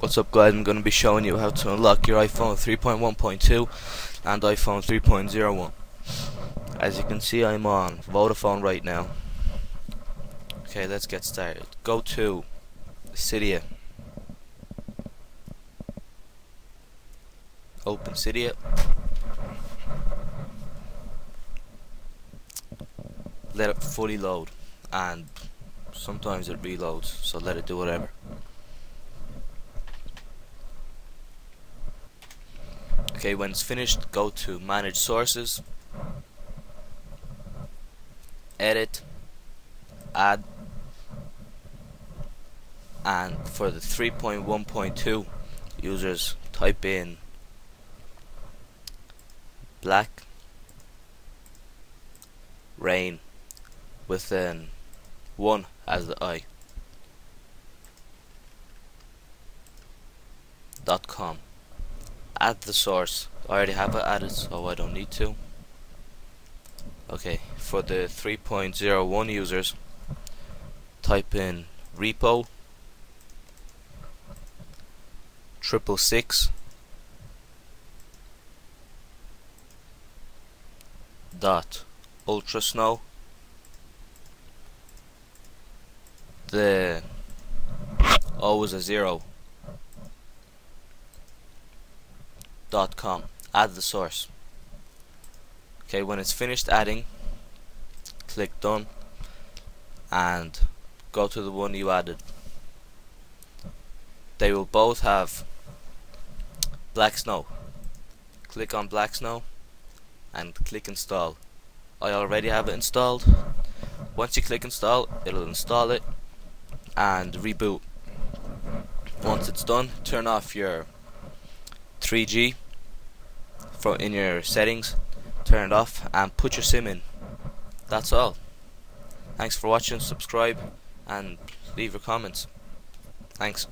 What's up guys, I'm going to be showing you how to unlock your iPhone 3.1.2 and iPhone 3.01 As you can see I'm on Vodafone right now. Okay, let's get started. Go to Cydia. Open Cydia. Let it fully load. And sometimes it reloads so let it do whatever Okay, when it's finished, go to Manage Sources, Edit, Add, and for the 3.1.2 users, type in black rain with an 1 as the I. dot com add the source. I already have it added so I don't need to. Okay for the 3.01 users type in repo triple six dot ultra snow the is a zero com. Add the source. Okay, when it's finished adding, click done and go to the one you added. They will both have blacksn0w. Click on blacksn0w and click install. I already have it installed. Once you click install, it'll install it and reboot. Once it's done, turn off your 3G from in your settings. Turn it off and put your sim in. That's all. Thanks for watching. Subscribe and leave your comments. Thanks